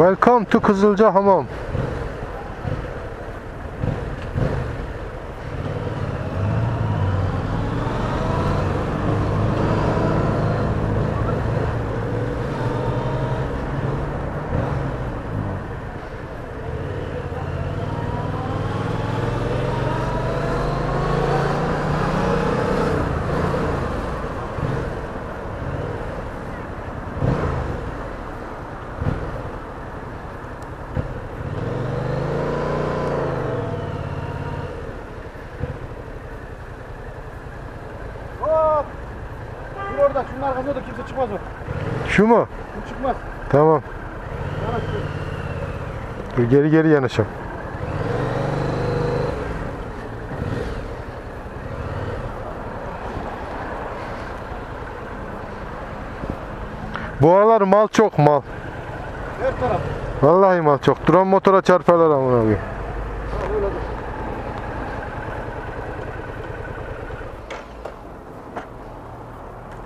Welcome to Kızılca Hamam. Orada, şunun arkasında da kimse çıkmaz o. Şu mu? Bu çıkmaz. Tamam. Dur. Geri geri yanaşalım. Bu aralar mal çok mal. Her taraf. Vallahi mal çok. Duran motora çarparlar amına koyayım. Ha, öyle dur.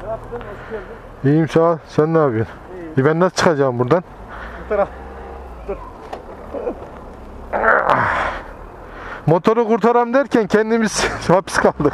Ne yaptın? Hoş geldin. İyiyim sağ ol. Sen ne yapıyorsun? İyi. E ben nasıl çıkacağım buradan? Bu taraf. Motoru kurtaram derken kendimiz hapis kaldık.